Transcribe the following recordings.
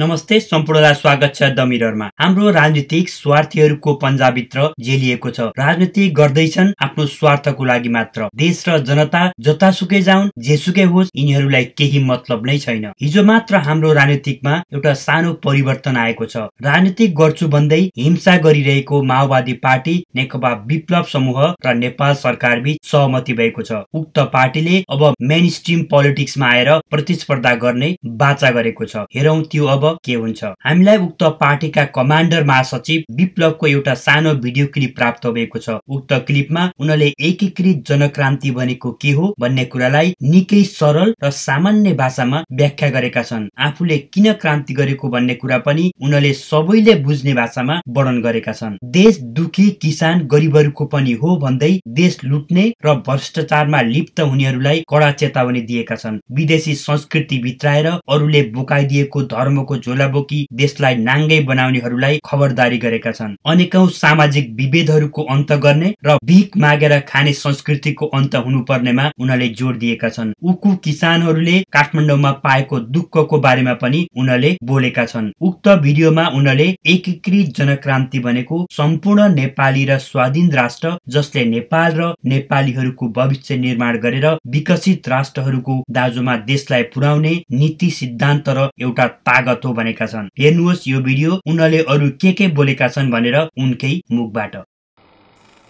नमस्ते सम्पूर्णलाई स्वागत छ द मिररमा। हाम्रो राजनीतिक स्वार्थीहरूको पन्जाभित्र जेलिएको छ। राजनीति गर्दैछन् आफ्नो स्वार्थको लागि मात्र। देश र जनता जतासुकै जाउन् जेसुकै होस् यिनीहरूलाई केही मतलब नै छैन। हिजो मात्र हाम्रो राजनीतिकमा एउटा सानो परिवर्तन आएको छ। राजनीतिक गर्छु भन्दै हिंसा गरिरहेको माओवादी पार्टी नेकपा विप्लव समूह र नेपाल सरकार बीच सहमति भएको छ। उक्त पार्टीले अब मेन स्ट्रिम पोलिटिक्समा आएर प्रतिस्पर्धा गर्ने बाचा गरेको छ। हेरौँ त्यो अब के हुन्छ? हामीलाई उक्त पार्टीका कमान्डर महासचिव विप्लवको एउटा सानो भिडियो क्लिप प्राप्त भएको छ। उक्त क्लिपमा उनले एकीकृत जनक्रान्ति भनेको के हो भन्ने कुरालाई निकै सरल र सामान्य भाषामा व्याख्या गरेका छन्। आफूले किन क्रान्ति गरेको भन्ने कुरा पनि उनले सबैले बुझ्ने भाषामा वर्णन गरेका छन्। देश दुखी किसान गरिबहरूको पनि हो भन्दै देश लुट्ने र भ्रष्टाचारमा लिप्त हुनेहरूलाई कडा चेतावनी दिएका छन्। विदेशी संस्कृति भित्राएर अरूले बोकाइदिएको धर्मको झोला बोकी देशलाई नाङ्गै बनाउनेहरूलाई खबरदारी गरेका छन्। अनेकौं सामाजिक विभेदहरूको अन्त गर्ने र भिख मागेर खाने संस्कृतिको अन्त हुनुपर्नेमा उनले जोड दिएका छन्। उकु किसानहरूले काठमाडौँमा पाएको दुःखको बारेमा पनि उनले बोलेका छन्। उक्त भिडियोमा उनले एकीकृत जनक्रान्ति भनेको सम्पूर्ण नेपाली र स्वाधीन राष्ट्र जसले नेपाल र नेपालीहरूको भविष्य निर्माण गरेर विकसित राष्ट्रहरूको दाजुमा देशलाई पुर्याउने नीति सिद्धान्त र एउटा तागत हो। भनेका छन्। हेर्नुहोस् यो भिडियो उनले अरू के के बोलेका छन् भनेर उनकै मुखबाट।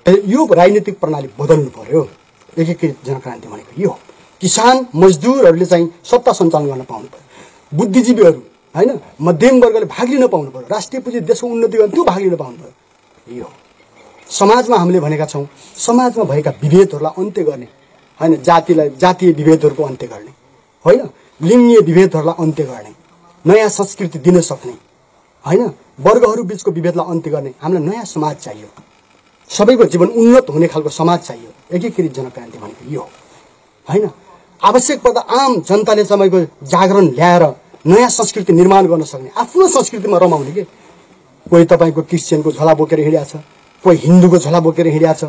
यो राजनीतिक प्रणाली बदल्नु पर्यो। एकीकृत जनक्रान्ति भनेको यो किसान मजदुरहरूले चाहिँ सत्ता सञ्चालन गर्न पाउनु पर्यो। बुद्धिजीवीहरू होइन मध्यम वर्गले भाग लिन पाउनु पर्यो। राष्ट्रिय पुँजी देशको उन्नति गर्न त्यो भाग लिन पाउनु पर्यो। यो समाजमा हामीले भनेका छौँ समाजमा भएका विभेदहरूलाई अन्त्य गर्ने होइन जातिलाई जातीय विभेदहरूको अन्त्य गर्ने होइन लिङ्गीय विभेदहरूलाई अन्त्य गर्ने। नयाँ संस्कृति दिन सक्ने। होइन? वर्गहरू बिचको विभेदलाई अन्त्य गर्ने हामीलाई नयाँ समाज चाहियो। सबैको जीवन उन्नत हुने खालको समाज चाहियो। एकीकृत जनक्रान्ति भनेको यो होइन? आवश्यक पर्दा आम जनताले तपाईँको जागरण ल्याएर नयाँ संस्कृति निर्माण गर्न सक्ने। आफ्नो संस्कृतिमा रमाउने के? कोही तपाईँको क्रिस्चियनको झोला बोकेर हिँडिया छ कोही हिन्दूको झोला बोकेर हिँडिया छ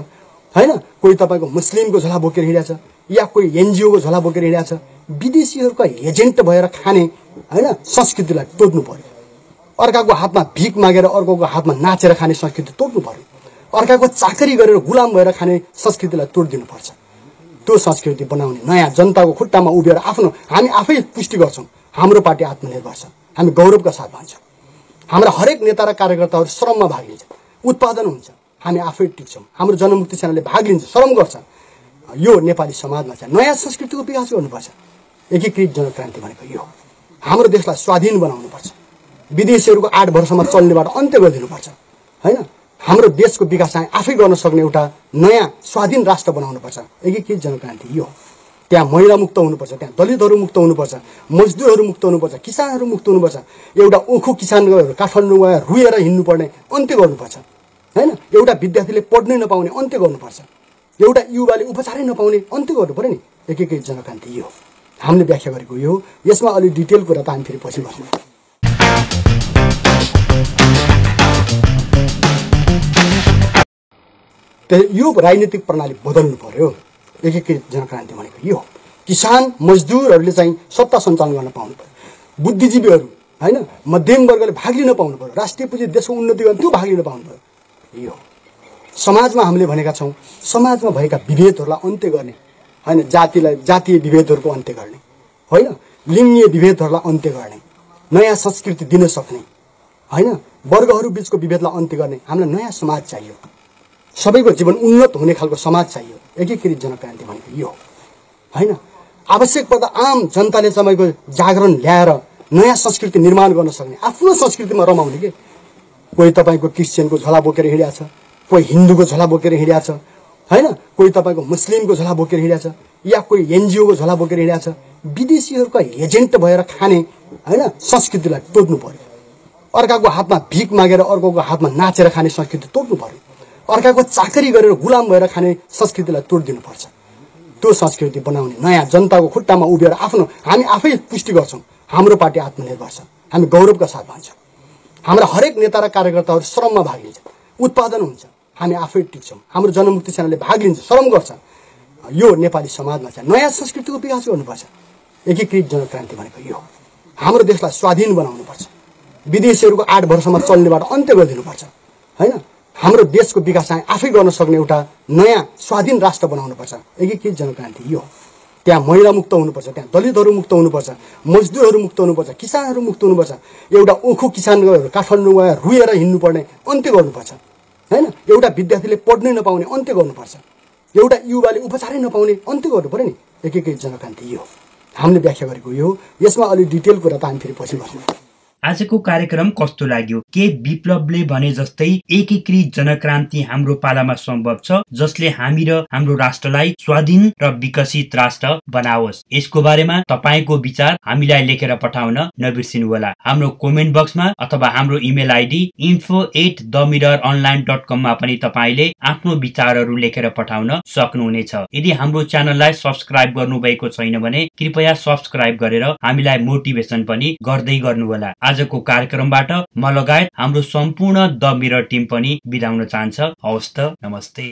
होइन? कोही तपाईँको मुस्लिमको झोला बोकेर हिँडिया छ या कोही एनजिओको झोला बोकेर हिँडिया छ विदेशीहरूको एजेन्ट भएर खाने होइन संस्कृतिलाई तोड्नु पर्यो। अर्काको हातमा भिख मागेर अर्काको हातमा नाचेर खाने संस्कृति तोड्नु पर्यो। अर्काको चाकरी गरेर गुलाम भएर खाने संस्कृतिलाई तोडिदिनुपर्छ त्यो संस्कृति बनाउने नयाँ जनताको खुट्टामा उभिएर आफ्नो हामी आफै पुष्टि गर्छौँ। हाम्रो पार्टी आत्मनिर्भर छ। हामी गौरवका साथ भन्छौँ। हाम्रा हरेक नेता र कार्यकर्ताहरू श्रममा भाग लिन्छ उत्पादन हुन्छ। हामी आफै टिक्छौँ। हाम्रो जनमुक्ति सेनाले भाग लिन्छ श्रम गर्छ। यो नेपाली समाजमा चाहिँ नयाँ संस्कृतिको विकास गर्नुपर्छ। एकीकृत जनक्रान्ति भनेको यो हाम्रो देशलाई स्वाधीन बनाउनुपर्छ। विदेशीहरूको आठ वर्षमा चल्नेबाट अन्त्य गरिदिनुपर्छ। होइन? हाम्रो देशको विकास चाहिँ आफै गर्न सक्ने एउटा नयाँ स्वाधीन राष्ट्र बनाउनुपर्छ। एकीकृत जनक्रान्ति यो त्यहाँ महिला मुक्त हुनुपर्छ त्यहाँ दलितहरू मुक्त हुनुपर्छ मजदुरहरू मुक्त हुनुपर्छ किसानहरू मुक्त हुनुपर्छ। एउटा ओखु किसान काठमाडौँमा रुएर हिँड्नुपर्ने अन्त्य गर्नुपर्छ। होइन? एउटा विद्यार्थीले पढ्नै नपाउने अन्त्य गर्नुपर्छ। एउटा युवाले उपचारै नपाउने अन्त्य गर्नु पऱ्यो नि। एकीकृत जनक्रान्ति यो हामीले व्याख्या गरेको यो यसमा अलिक डिटेल कुरा त हामी फेरि पछि गर्छौँ। यो राजनीतिक प्रणाली बदल्नु पर्यो एकीकृत जनक्रान्ति भनेको यो किसान मजदुरहरूले चाहिँ सत्ता सञ्चालन गर्न पाउनु पर्यो बुद्धिजीवीहरू होइन? मध्यम वर्गले भाग लिन पाउनु पर्यो राष्ट्रिय पुँजी देशको उन्नति गर्न त्यो भाग लिन पाउनु पर्यो यो। समाजमा हामीले भनेका छौँ समाजमा भएका विभेदहरूलाई अन्त्य गर्ने होइन जातिलाई जातीय विभेदहरूको अन्त्य गर्ने होइन लिङ्गीय विभेदहरूलाई अन्त्य गर्ने नयाँ संस्कृति दिन सक्ने होइन वर्गहरू बिचको विभेदलाई अन्त्य गर्ने हामीलाई नयाँ समाज चाहियो। सबैको जीवन उन्नत हुने खालको समाज चाहियो। एकीकृत जनक्रान्ति भनेको यो होइन आवश्यक पर्दा आम जनताले तपाईँको जागरण ल्याएर नयाँ संस्कृति निर्माण गर्न सक्ने आफ्नो संस्कृतिमा रमाउने के? कोही तपाईँको क्रिस्चियनको झोला बोकेर हिँडिया छ कोही हिन्दूको झोला बोकेर हिँडिया छ होइन? कोही तपाईँको मुस्लिमको झोला बोकेर हिँडिया छ या कोही एनजिओको झोला बोकेर हिँडिया छ विदेशीहरूको एजेन्ट भएर खाने होइन? संस्कृतिलाई तोड्नु पर्यो। अर्काको हातमा भिख मागेर अर्काको हातमा नाचेर खाने संस्कृति तोड्नु पर्यो। अर्काको चाकरी गरेर गुलाम भएर खाने संस्कृतिलाई तोडिदिनुपर्छ त्यो संस्कृति बनाउने नयाँ जनताको खुट्टामा उभिएर आफ्नो हामी आफै पुष्टि गर्छौँ। हाम्रो पार्टी आत्मनिर्भर छ। हामी गौरवका साथ भन्छौँ। हाम्रा हरेक नेता र कार्यकर्ताहरू श्रममा भाग लिन्छ उत्पादन हुन्छ। हामी आफै टिक्छौँ। हाम्रो जनमुक्ति सेनाले भाग लिन्छ श्रम गर्छ। यो नेपाली समाजमा चाहिँ नयाँ संस्कृतिको विकास गर्नुपर्छ। एकीकृत जनक्रान्ति भनेको यो हाम्रो देशलाई स्वाधीन बनाउनुपर्छ। विदेशीहरूको आठ वर्षमा चल्नेबाट अन्त्य गरिदिनुपर्छ। होइन? हाम्रो देशको विकास चाहिँ आफै गर्न सक्ने एउटा नयाँ स्वाधीन राष्ट्र बनाउनुपर्छ। एकीकृत जनक्रान्ति यो हो। त्यहाँ महिला मुक्त हुनुपर्छ त्यहाँ दलितहरू मुक्त हुनुपर्छ मजदुरहरू मुक्त हुनुपर्छ किसानहरू मुक्त हुनुपर्छ एउटा ओखो किसान काठमाडौँमा रुएर हिँड्नुपर्ने अन्त्य गर्नुपर्छ होइन? एउटा विद्यार्थीले पढ्नै नपाउने अन्त्य गर्नुपर्छ एउटा युवाले उपचारै नपाउने अन्त्य गर्नु पऱ्यो नि। एकीकृत जनक्रान्ति यो हो। हामीले व्याख्या गरेको यो यसमा अलिक डिटेल कुरा त हामी फेरि पछि गर्छौँ। आजको कार्यक्रम कस्तो लाग्यो? के विप्लवले भने जस्तै एकीकृत जनक्रान्ति हाम्रो पालामा सम्भव छ जसले हामी र हाम्रो राष्ट्रलाई स्वाधीन र विकसित राष्ट्र बनाओस्? यसको बारेमा तपाईँको विचार हामीलाई लेखेर पठाउन नबिर्सिनुहोला। हाम्रो कमेन्ट बक्समा अथवा हाम्रो email ID info at the mirror online dot कममा पनि तपाईँले आफ्नो विचारहरू लेखेर पठाउन सक्नुहुनेछ। यदि हाम्रो च्यानललाई सब्सक्राइब गर्नुभएको छैन भने कृपया सब्सक्राइब गरेर हामीलाई मोटिभेसन पनि गर्दै गर्नुहोला। आजको कार्यक्रमबाट म लगायत हाम्रो सम्पूर्ण द मिरर टिम पनि बिदाउन चाहन्छ। हवस् त नमस्ते।